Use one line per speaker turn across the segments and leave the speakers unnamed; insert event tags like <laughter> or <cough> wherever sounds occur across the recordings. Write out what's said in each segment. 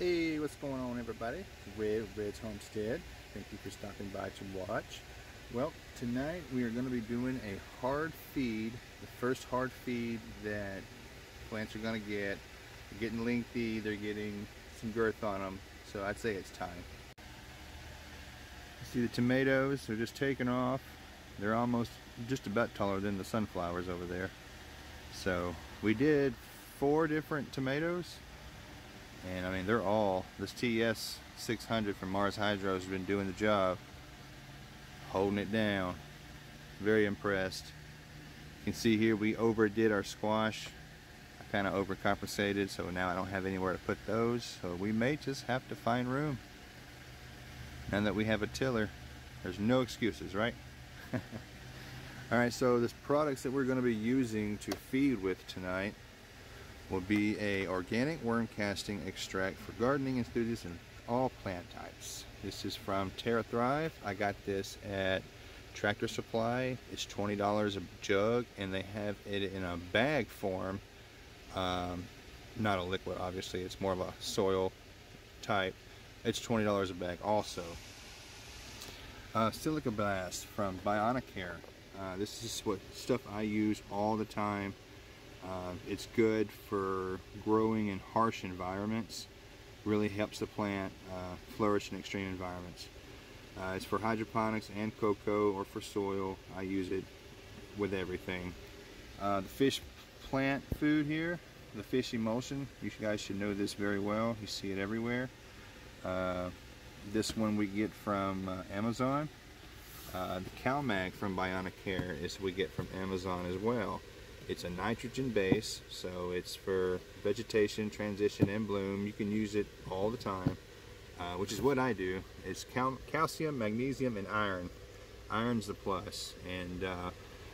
Hey, what's going on everybody? Red, Red's Homestead. Thank you for stopping by to watch. Well, tonight we are going to be doing a hard feed, the first hard feed that plants are going to get. They're getting lengthy, they're getting some girth on them, so I'd say it's time. See the tomatoes, they're just taking off. They're almost just about taller than the sunflowers over there. So we did four different tomatoes and I mean they're all this TS 600 from Mars Hydro has been doing the job holding it down very impressed you can see here we overdid our squash I kind of overcompensated so now I don't have anywhere to put those so we may just have to find room and that we have a tiller there's no excuses right <laughs> all right so this products that we're going to be using to feed with tonight will be a organic worm casting extract for gardening enthusiasts and all plant types. This is from Terra Thrive. I got this at Tractor Supply. It's $20 a jug and they have it in a bag form. Um, not a liquid, obviously. It's more of a soil type. It's $20 a bag also. Uh, Silica Blast from Bionicare. Uh, this is what stuff I use all the time uh, it's good for growing in harsh environments. Really helps the plant uh, flourish in extreme environments. Uh, it's for hydroponics and cocoa or for soil. I use it with everything. Uh, the fish plant food here, the fish emulsion, you guys should know this very well. You see it everywhere. Uh, this one we get from uh, Amazon. the CalMag from Bionic Care is we get from Amazon as well. It's a nitrogen base, so it's for vegetation, transition, and bloom. You can use it all the time, uh, which is what I do. It's cal calcium, magnesium, and iron. Iron's the plus, and uh,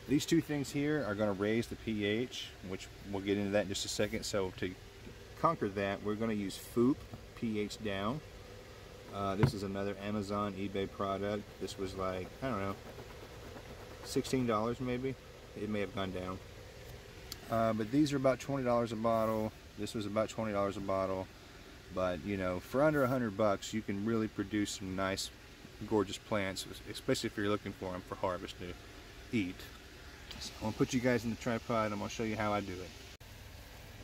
these two things here are going to raise the pH, which we'll get into that in just a second. So to conquer that, we're going to use FOOP, pH down. Uh, this is another Amazon eBay product. This was like, I don't know, $16 maybe. It may have gone down. Uh, but these are about $20 a bottle. This was about $20 a bottle. But, you know, for under a 100 bucks, you can really produce some nice, gorgeous plants, especially if you're looking for them for harvest to eat. So I'm going to put you guys in the tripod. I'm going to show you how I do it.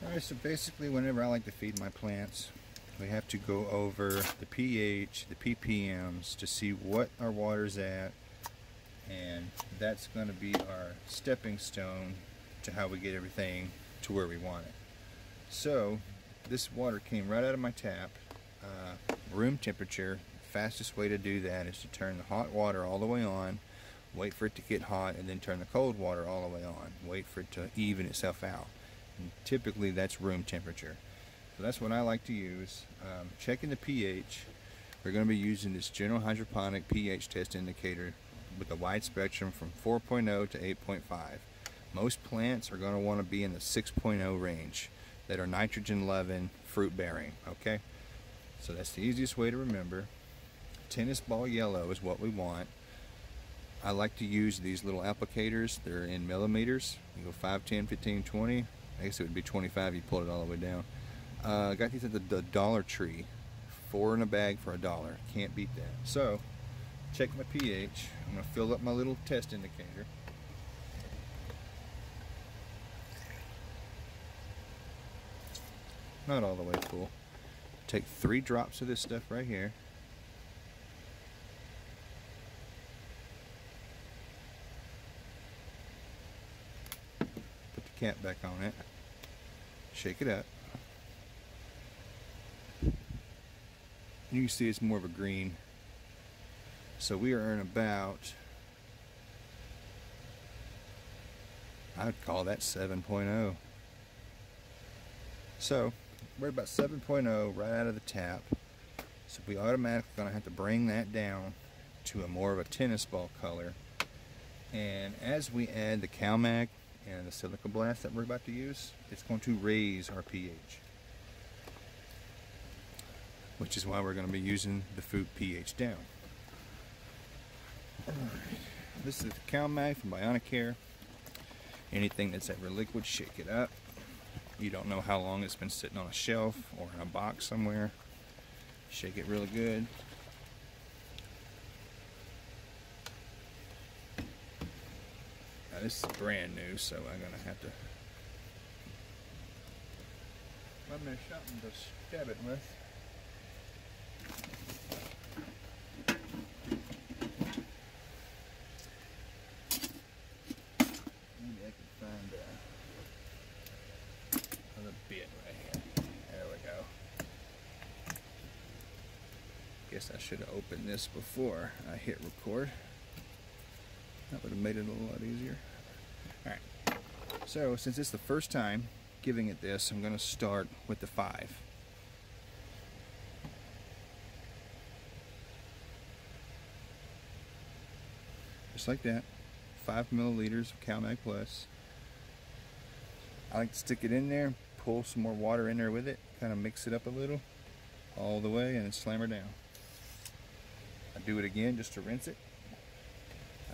Alright, so basically whenever I like to feed my plants, we have to go over the pH, the ppms to see what our water's at and that's going to be our stepping stone to how we get everything to where we want it. So this water came right out of my tap, uh, room temperature. Fastest way to do that is to turn the hot water all the way on, wait for it to get hot, and then turn the cold water all the way on. Wait for it to even itself out. And typically that's room temperature. So that's what I like to use. Um, checking the pH, we're going to be using this general hydroponic pH test indicator with a wide spectrum from 4.0 to 8.5. Most plants are going to want to be in the 6.0 range that are nitrogen loving, fruit bearing, okay? So that's the easiest way to remember. Tennis ball yellow is what we want. I like to use these little applicators. They're in millimeters. You go 5, 10, 15, 20. I guess it would be 25 you pulled it all the way down. Uh, I got these at the, the Dollar Tree. Four in a bag for a dollar. Can't beat that. So, check my pH. I'm going to fill up my little test indicator. not all the way full. Take three drops of this stuff right here. Put the cap back on it. Shake it up. You can see it's more of a green. So we are in about, I'd call that 7.0. So we're about 7.0 right out of the tap. So we automatically going to have to bring that down to a more of a tennis ball color. And as we add the CalMag and the silica blast that we're about to use, it's going to raise our pH. Which is why we're going to be using the FOOP pH down. This is the CalMag from Bionicare. Anything that's ever liquid, shake it up. You don't know how long it's been sitting on a shelf or in a box somewhere. Shake it really good. Now this is brand new, so I'm going to have to... Let me something to stab it with. guess I should have opened this before I hit record. That would have made it a lot easier. Alright, so since it's the first time giving it this, I'm going to start with the 5. Just like that, 5 milliliters of CalMag Plus. I like to stick it in there, pull some more water in there with it, kind of mix it up a little all the way and slam her down do it again just to rinse it.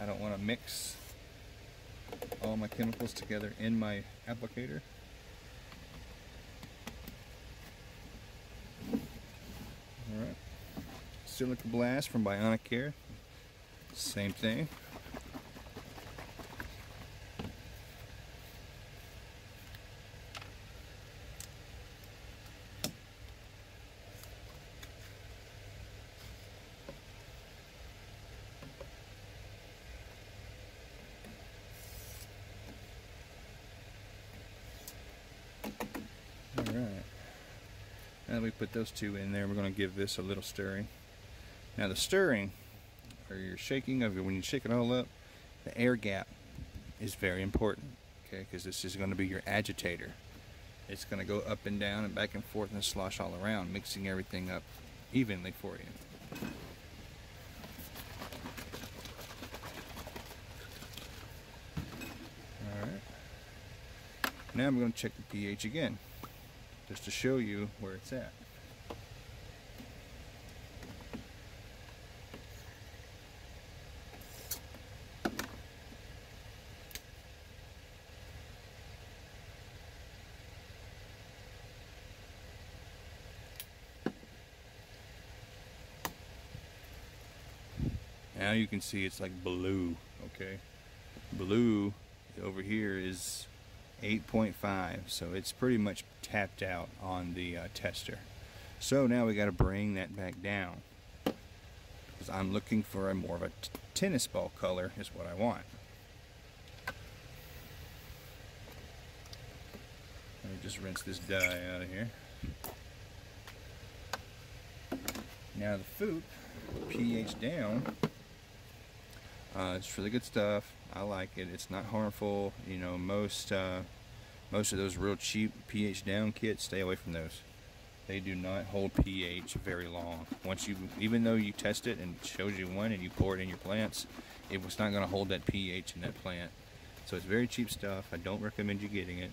I don't want to mix all my chemicals together in my applicator. Alright, silica blast from Bionic Care, same thing. Alright. Now we put those two in there, we're going to give this a little stirring. Now the stirring, or your shaking of it, when you shake it all up, the air gap is very important, okay? Because this is going to be your agitator. It's going to go up and down and back and forth and slosh all around, mixing everything up evenly for you. Alright. Now I'm going to check the pH again just to show you where it's at. Now you can see it's like blue, okay? Blue over here is 8.5 so it's pretty much tapped out on the uh, tester so now we got to bring that back down because I'm looking for a more of a tennis ball color is what I want let me just rinse this dye out of here now the FOOP pH down uh, it's really good stuff I like it. It's not harmful. You know, most uh, most of those real cheap pH down kits, stay away from those. They do not hold pH very long. Once you, even though you test it and it shows you one and you pour it in your plants, it was not going to hold that pH in that plant. So it's very cheap stuff. I don't recommend you getting it.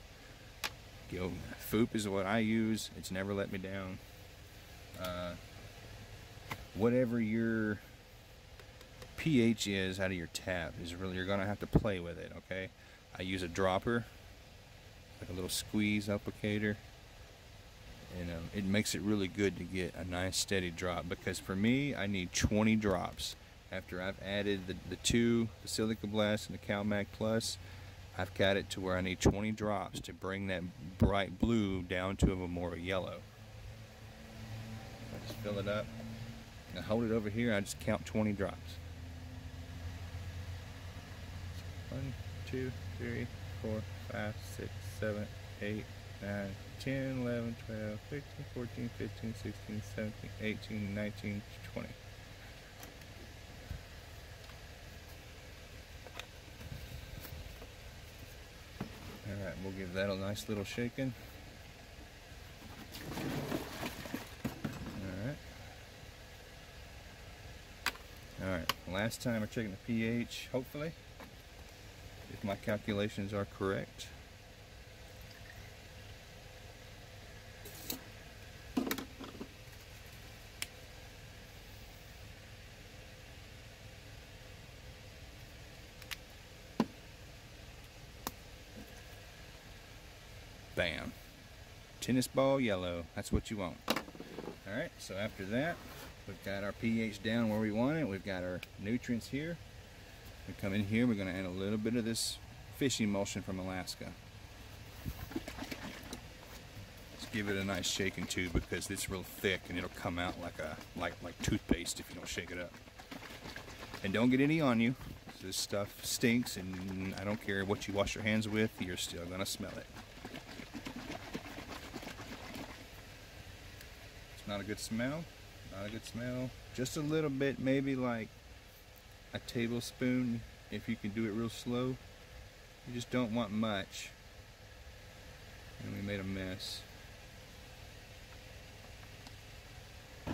You know, Foop is what I use. It's never let me down. Uh, whatever your pH is out of your tap is really you're gonna have to play with it okay I use a dropper like a little squeeze applicator and um, it makes it really good to get a nice steady drop because for me I need 20 drops after I've added the, the two the silica blast and the CalMag plus I've got it to where I need 20 drops to bring that bright blue down to a more yellow I just fill it up I hold it over here I just count 20 drops One, two, three, four, five, six, seven, eight, nine, 10, 11, 12, 13, 14, 15, 16, 17, 18, 19, 20. Alright, we'll give that a nice little shaking. Alright. Alright, last time we're checking the pH, hopefully if my calculations are correct. Bam. Tennis ball yellow. That's what you want. All right, so after that, we've got our pH down where we want it. We've got our nutrients here. We come in here, we're going to add a little bit of this fish emulsion from Alaska. Just give it a nice shake and two because it's real thick and it'll come out like a like like toothpaste if you don't shake it up. And don't get any on you. This stuff stinks and I don't care what you wash your hands with, you're still going to smell it. It's not a good smell. Not a good smell. Just a little bit, maybe like a tablespoon if you can do it real slow. You just don't want much. And we made a mess. I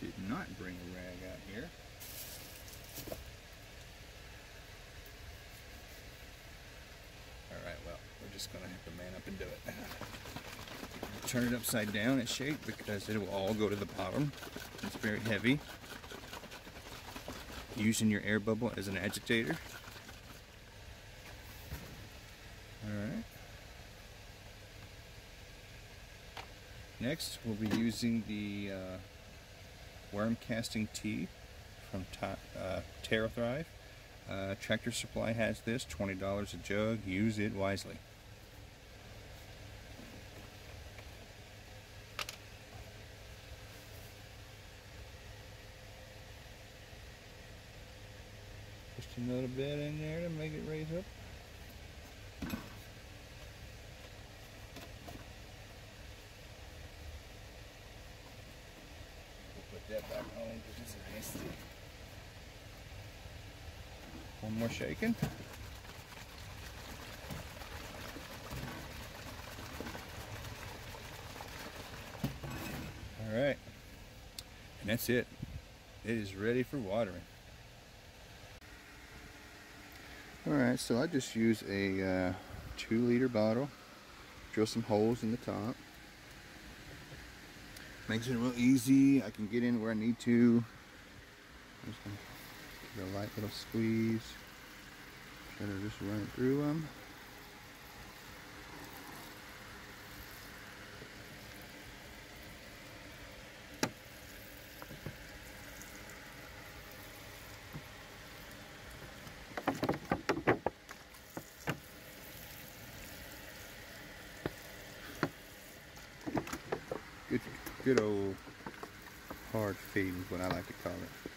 did not bring a rag out here. Alright, well, we're just going to have to man up and do it turn it upside down and shake because it will all go to the bottom. It's very heavy. Using your air bubble as an agitator. Alright. Next, we'll be using the uh, worm casting tea from uh, Thrive. Uh, Tractor Supply has this, $20 a jug. Use it wisely. a little bit in there to make it raise up. We'll put that back on because it's nasty. One more shaking. All right, and that's it. It is ready for watering. Alright, so I just use a uh, 2 liter bottle, drill some holes in the top. Makes it real easy, I can get in where I need to. give it a light little squeeze. Try to just run through them. good old hard feeding, is what I like to call it.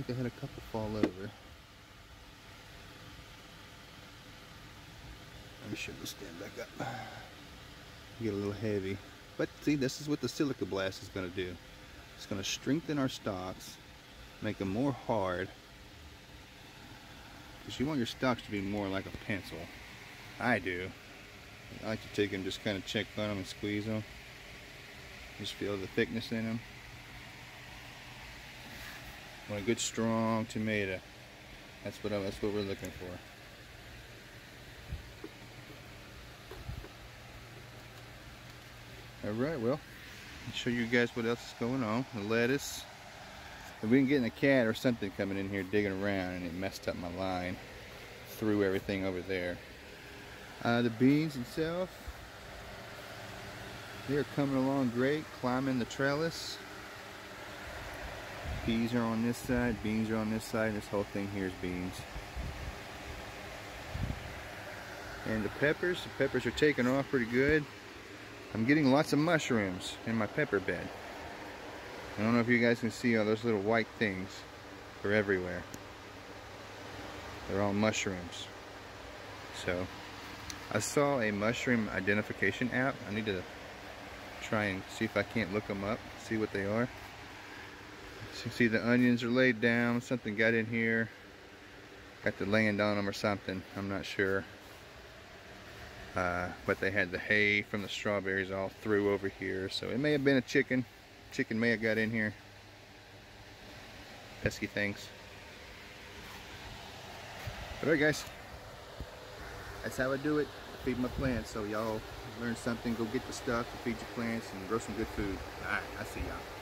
I think I had a couple fall over. I'm sure they'll stand back up. Get a little heavy. But see, this is what the silica blast is going to do. It's going to strengthen our stalks, make them more hard. Because you want your stalks to be more like a pencil. I do. I like to take them, just kind of check on them and squeeze them. Just feel the thickness in them want a good strong tomato. That's what I, that's what we're looking for. All right, well, I'll show you guys what else is going on. The lettuce. we been getting a cat or something coming in here digging around and it messed up my line. Threw everything over there. Uh, the beans itself. They're coming along great, climbing the trellis. Peas are on this side, beans are on this side, this whole thing here is beans. And the peppers, the peppers are taking off pretty good. I'm getting lots of mushrooms in my pepper bed. I don't know if you guys can see all those little white things. They're everywhere. They're all mushrooms. So, I saw a mushroom identification app. I need to try and see if I can't look them up, see what they are you can see the onions are laid down. Something got in here. Got the land on them or something. I'm not sure. Uh, but they had the hay from the strawberries all through over here. So it may have been a chicken. Chicken may have got in here. Pesky things. But alright guys. That's how I do it. I feed my plants. So y'all learn something. Go get the stuff to feed your plants and grow some good food. Alright, I see y'all.